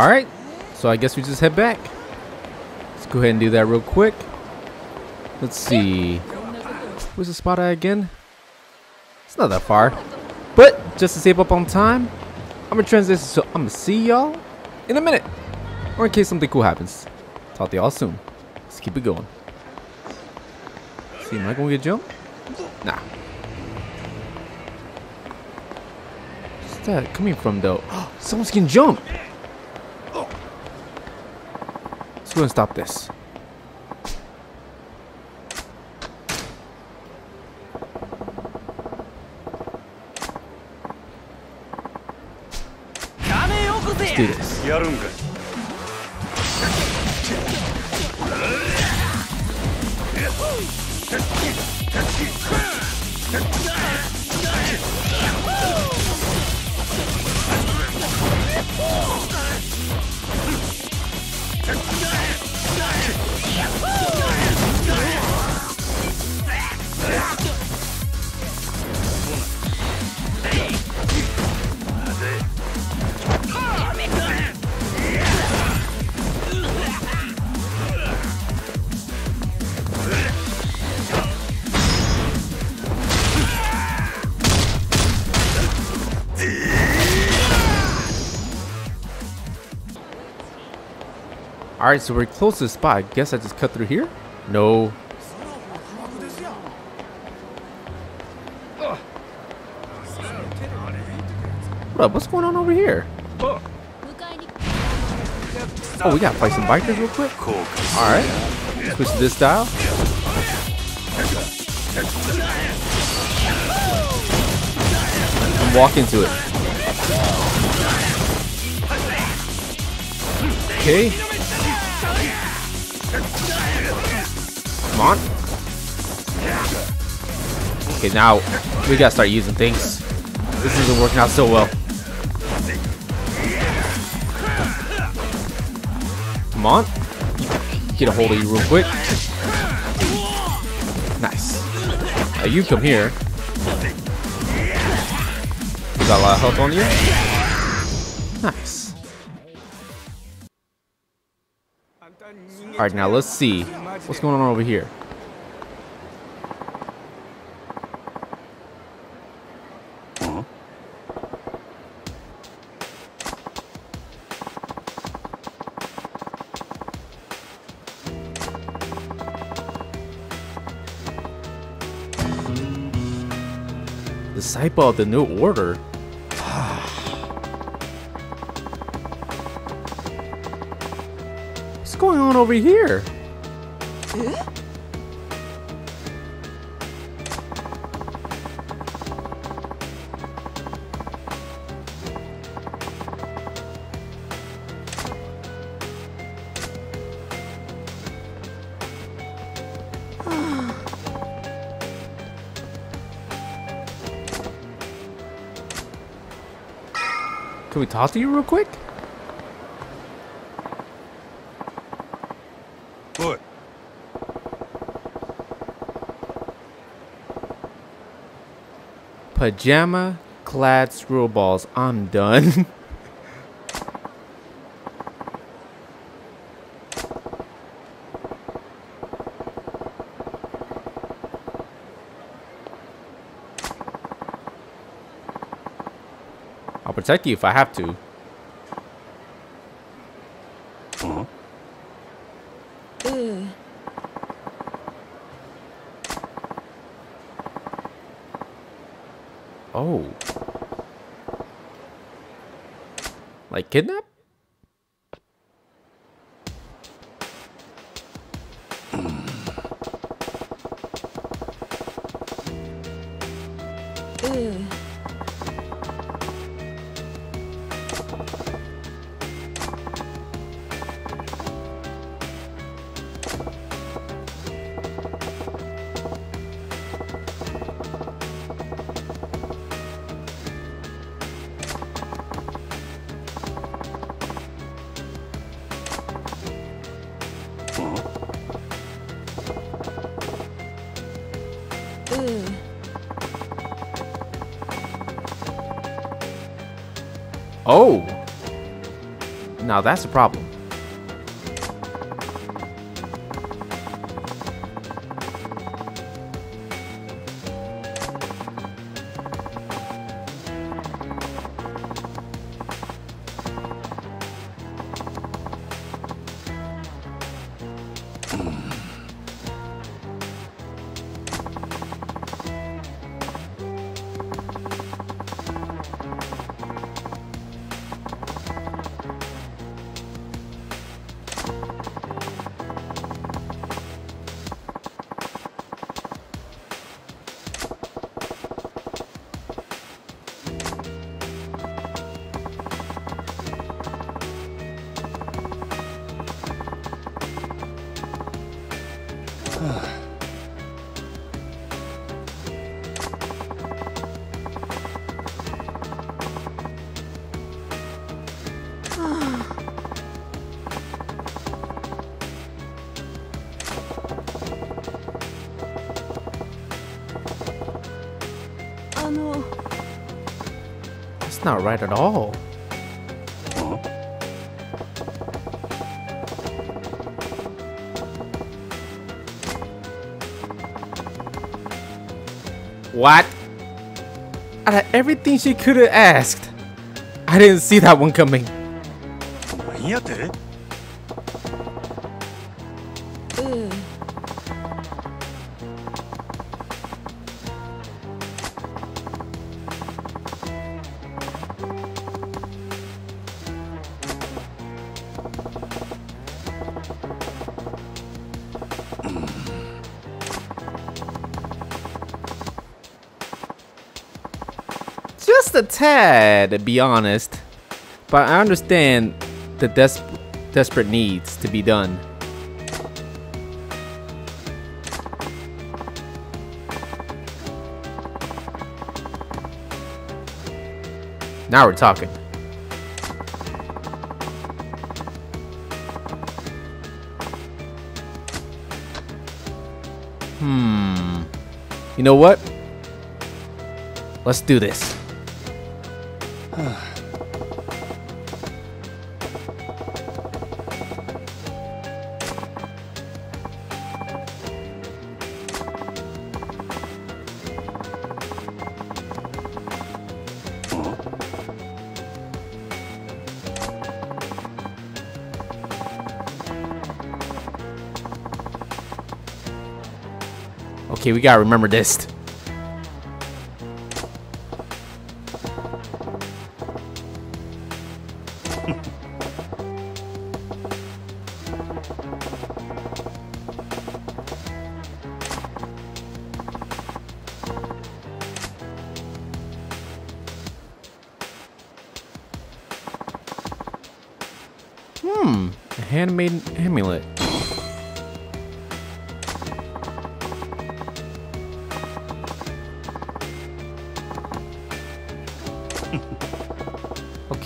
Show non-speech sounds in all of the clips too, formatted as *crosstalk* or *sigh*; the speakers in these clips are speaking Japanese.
Alright, so I guess we just head back. Let's go ahead and do that real quick. Let's see. Where's the spot at again? It's not that far. But just to save up on time, I'm gonna transition so I'm gonna see y'all in a minute. Or in case something cool happens. Talk to y'all soon. Let's keep it going. See, am I gonna get jumped? Nah. What's that coming from though? *gasps* Someone's getting jumped! Let's go and stop this. Let's do this. Alright, so we're close to the spot. I guess I just cut through here? No. What up? What's going on over here? Oh, we gotta fight some bikers real quick? 効果 Alright. Switch to this style. And walk into it. Okay. Come on. Okay, now we gotta start using things. This isn't working out so well. Come on. Get a hold of you real quick. Nice. Now you come here. You got a lot of health on you. Nice. Alright, now let's see. What's going on over here? Uh-huh. Disciple of the New Order. *sighs* What's going on over here? Can we talk to you real quick? Pajama clad screwballs. I'm done. *laughs* I'll protect you if I have to. Kidnap? Oh. Now that's a problem. That's not right at all. What? Out of everything she could have asked, I didn't see that one coming. Just a tad, to be honest. But I understand the des- desperate needs to be done. Now we're talking. Hmm. You know what? Let's do this. Okay, we gotta remember this.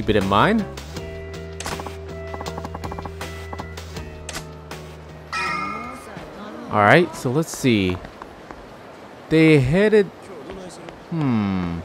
Keep it in mind. Alright, so let's see. They headed. Hmm.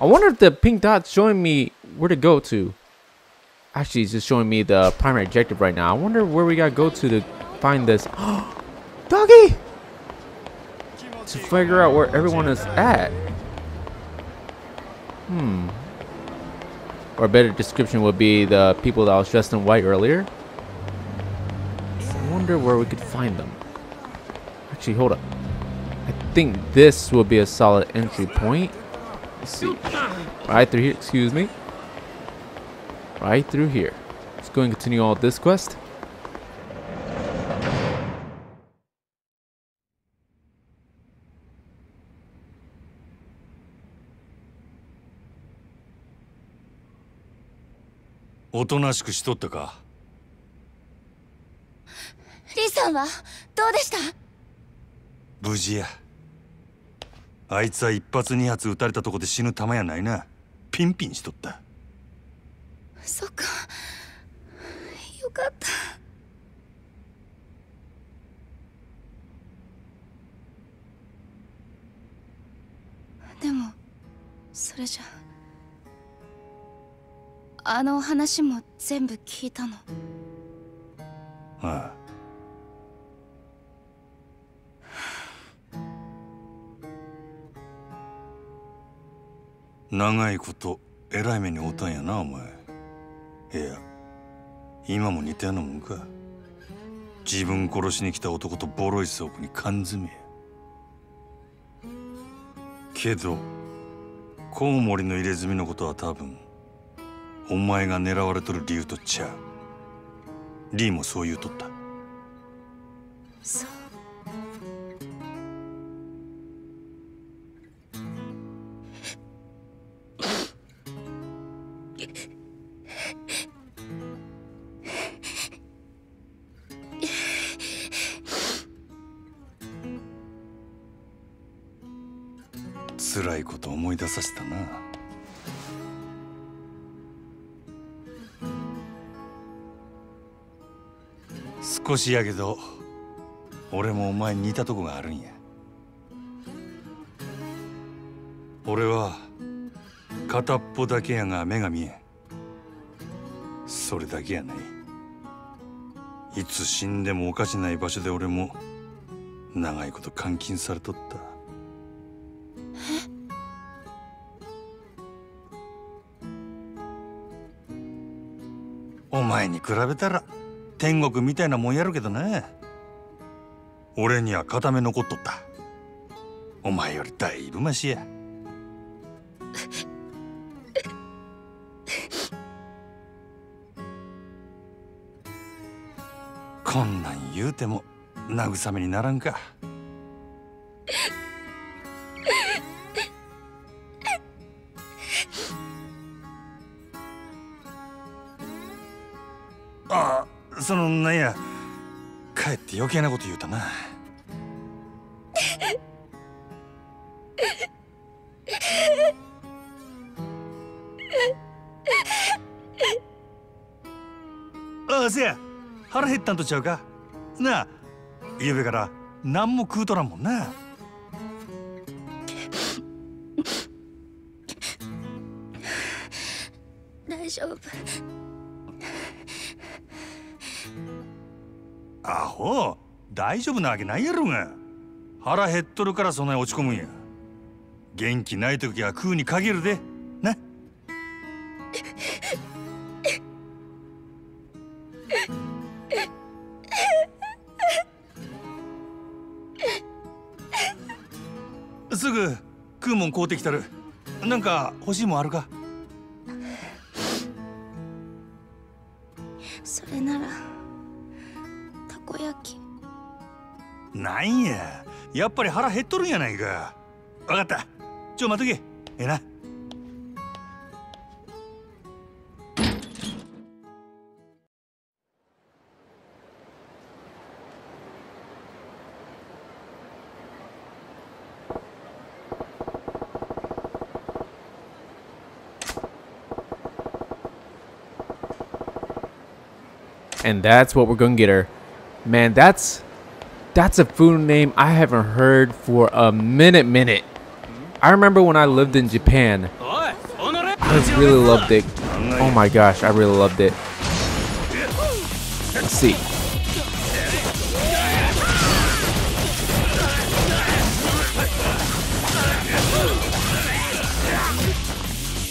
I wonder if the pink dot's showing me where to go to. Actually, it's just showing me the primary objective right now. I wonder where we gotta go to to find this. *gasps* Doggy! To figure out where everyone is at. Hmm. Or better description would be the people that I was dressed in white earlier. I wonder where we could find them. Actually, hold up. I think this will be a solid entry point. Let's see. Right through here, excuse me. Right through here. Let's go and continue all this quest. おとなしくしとったか？リさんはどうでした？無事や。あいつは一発二発撃たれたとこで死ぬ玉やないな。ピンピンしとった。そっか。よかった。でもそれじゃあの話も全部聞いたの。ああ長いことえらい目におったんやなお前。いや今も似たようなもんか。自分殺しに来た男とボロい倉庫に缶詰や。けどコウモリの入れ墨のことは多分お前が狙われとる理由とちゃ。うリーもそう言うとった。そう辛いこと思い出させたな少しやけど俺もお前に似たとこがあるんや。俺は片っぽだけやが目が見えん。それだけやない。いつ死んでもおかしない場所で俺も長いこと監禁されとった。お前に比べたら天国みたいなもんやるけどな俺には固め残っとった。お前よりだいぶマシや。*laughs* こんなん言うても慰めにならんか。そのなんやかえって余計なこと言うたな。ああせや。腹減ったんとちゃうか。なあゆうべから何も食うとらんもんな。大丈夫。アホ大丈夫なわけないやろが。腹減っとるからそんなに落ち込むんや。元気ない時は食うに限るで。な。すぐ食うもん買うてきたる。なんか欲しいもんあるか？それなら。焼き。なんや。やっぱり腹減っとるんやないか。わかった。ちょ待っとけ。ええな。And that's what we're gonna get her. Man, that's that's a food name I haven't heard for a minute minute. I remember when I lived in Japan. I really loved it. Oh my gosh, I really loved it. Let's see.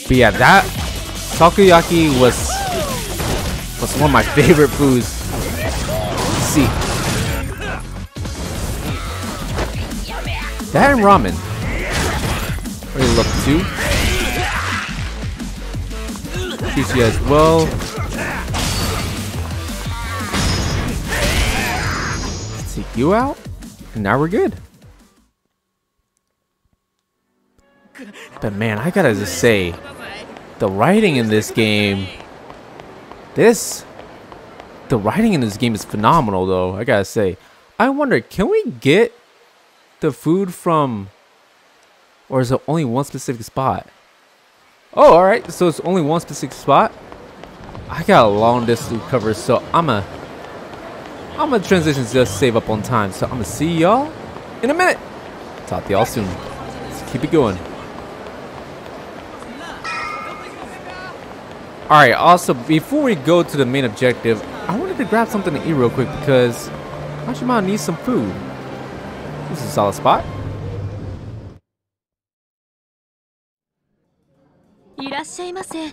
But yeah, that takoyaki was was one of my *laughs* favorite foods. See. That and ramen. Really love too. Sushi as well. Take you out. And now we're good. But man, I gotta just say, the writing in this game this the writing in this game is phenomenal though i gotta say. I wonder can we get the food from or is it only one specific spot? Oh all right so it's only one specific spot? I got a long distance to cover so i'm a i'm gonna transition just save up on time. So i'm gonna see y'all in a minute. Talk to y'all soon. Let's keep it going Alright, also, before we go to the main objective, I wanted to grab something to eat real quick because Hashimon needs some food. This is a solid spot.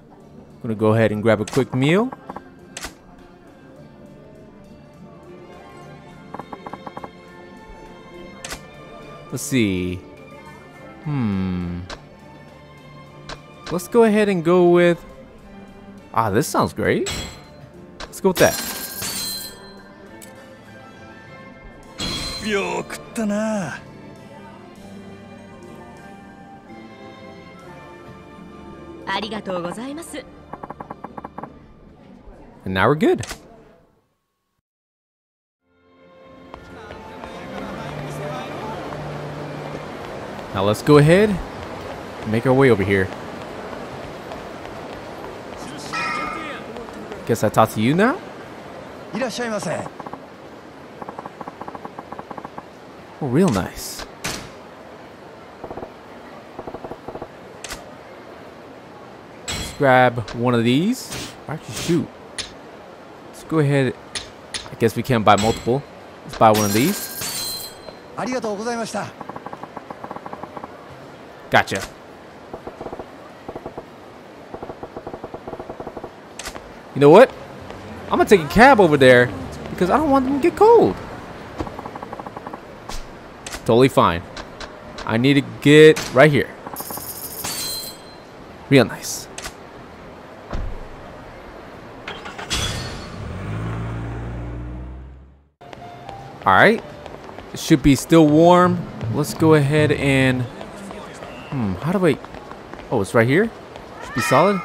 I'm gonna go ahead and grab a quick meal. Let's see. Hmm. Let's go ahead and go with Ah, this sounds great. Let's go with that. よく食ったな 「ありがとうございます」 And now we're good. Now let's go ahead and make our way over here. guess I talk to you now? Oh, real nice. Let's grab one of these. Why'd you shoot? Let's go ahead. I guess we can buy multiple. Let's buy one of these. Gotcha. Know what? I'm gonna take a cab over there because I don't want them to get cold. Totally fine. I need to get right here. Real nice. Alright. It should be still warm. Let's go ahead and Hmm, how do I... Oh, it's right here? Should be solid.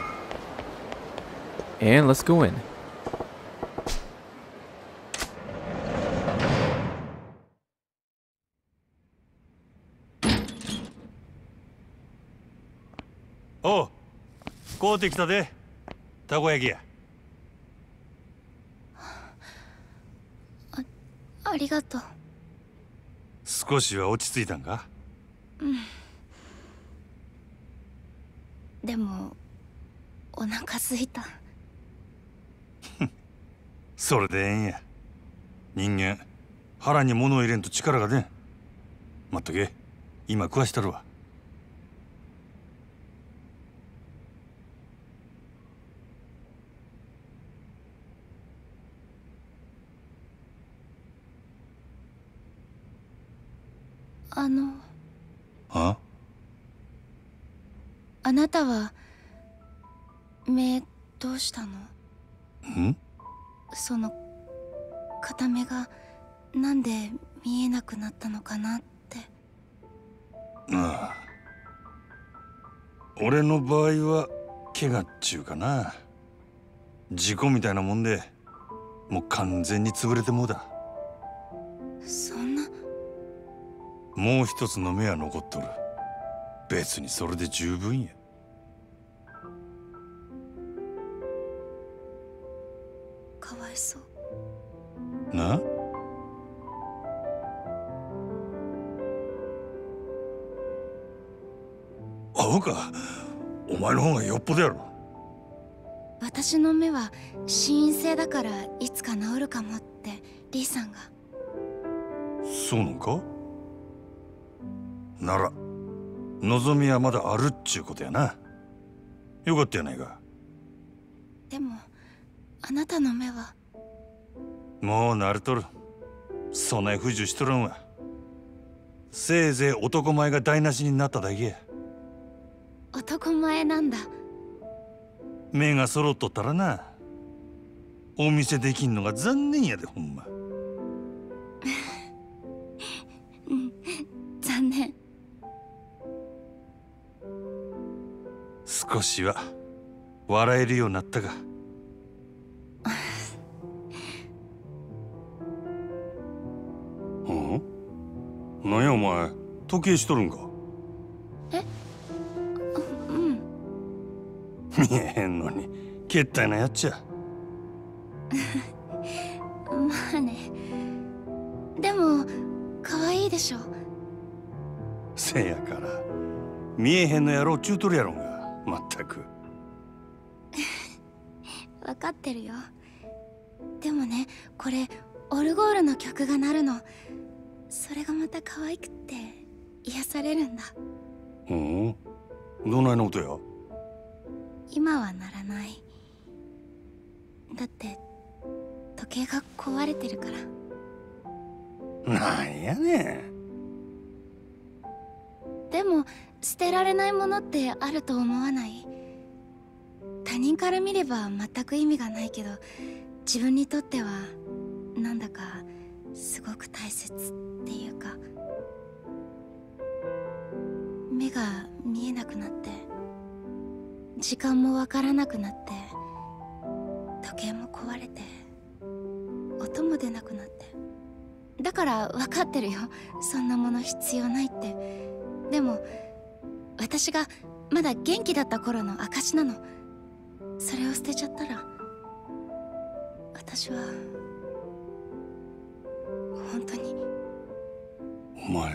And let's go in. Oh, 買うてきたで。たこ焼きや。ありがとう。少しは落ち着いたんか？でもお腹すいたそれでええんや。人間腹に物を入れんと力が出ん。待っとけ。今食わしたるわ。あの。あ？あなたは目どうしたの？ん？その片目がなんで見えなくなったのかなって。ああ。俺の場合は怪我っちゅうかな。事故みたいなもんでもう完全に潰れてもうだそんな。もう一つの目は残っとる。別にそれで十分やそう。な？アホか？お前の方がよっぽどやろ。私の目は心因性だからいつか治るかもってリーさんが。そうなんか？なら望みはまだあるっちゅうことやな。よかったやないか。でもあなたの目はもう慣れとる。そない不自由しとらんわせいぜい男前が台無しになっただけや。男前なんだ。目が揃っとったらなお見せできんのが残念やでほんま。*laughs* 残念。少しは笑えるようになったか何やお前。時計しとるんか？うん。見えへんのに。けったいなやっちゃ。*laughs* まあね。でも可愛いでしょ。せやから。見えへんのやろうちゅうとるやろが。まったく。*laughs* 分かってるよ。でもねこれオルゴールの曲が鳴るのそれがまた可愛くって癒されるんだ。うん？どないの音や？今はならない。だって時計が壊れてるから。なんやねん。でも捨てられないものってあると思わない？他人から見れば全く意味がないけど自分にとってはなんだかすごく大切っていうか目が見えなくなって時間もわからなくなって時計も壊れて音も出なくなって。だから分かってるよ。そんなもの必要ないって。でも私がまだ元気だった頃の証なの。それを捨てちゃったら私は本当に。お前。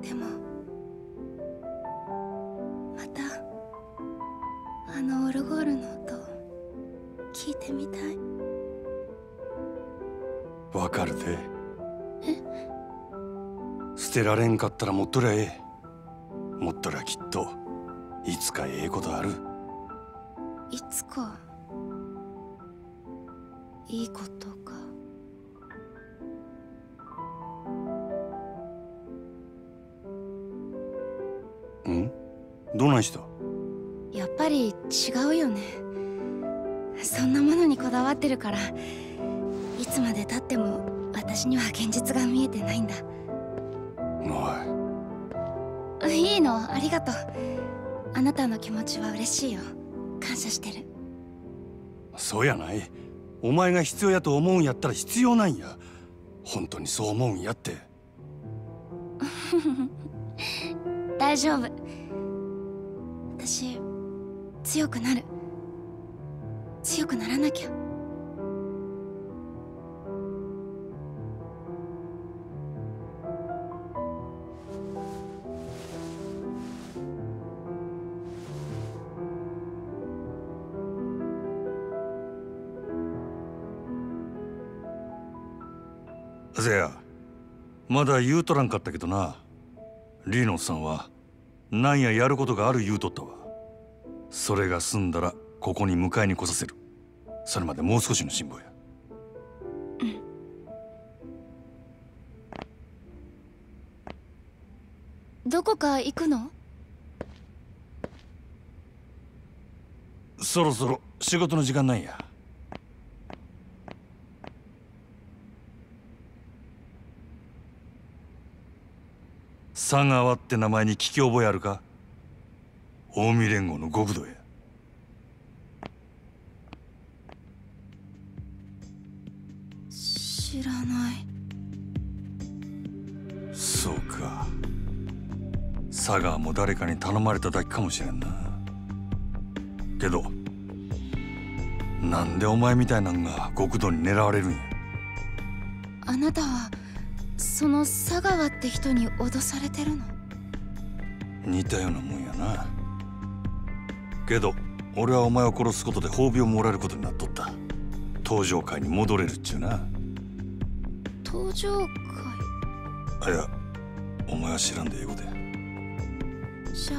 でもまたあのオルゴールの音聞いてみたい。わかるで。捨てられんかったら持っとりゃええ。持っとりゃきっといつかええことある。いつかいいことどないした？やっぱり違うよね。そんなものにこだわってるからいつまでたっても私には現実が見えてないんだ。おい。いの。ありがとう。あなたの気持ちは嬉しいよ。感謝してる。いそうやない。お前が必要やと思うんやったら必要なんや。本当にそう思うんやって。*laughs* 大丈夫。私強くなる。強くならなきゃ。せやまだ言うとらんかったけどな。リーノさんはなんややることがある言うとったわ。それが済んだらここに迎えに来させる。それまでもう少しの辛抱や。どこか行くの？そろそろ仕事の時間なんや。佐川って名前に聞き覚えあるか？近江連合の極道や知らない。そうか。佐川も誰かに頼まれただけかもしれんな。けどなんでお前みたいなんが極道に狙われるんや。あなたはその佐川って人に脅されてるの？似たようなもんやなけど俺はお前を殺すことで褒美をもらえることになっとった。登場界に戻れるっちゅうな。登場会？あいやお前は知らんで英語でじゃ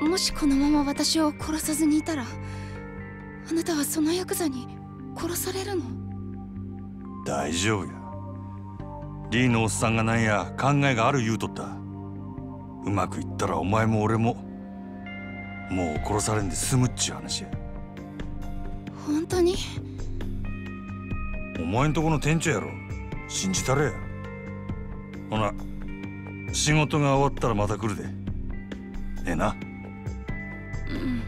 あもしこのまま私を殺さずにいたらあなたはそのヤクザに殺されるの？大丈夫や。リーのおっさんがなんや考えがある言うとった。うまくいったらお前も俺ももう殺されんで済むっちゅう話や。本当に？お前んとこの店長やろ。信じたれや。ほな仕事が終わったらまた来るで。ええな。うん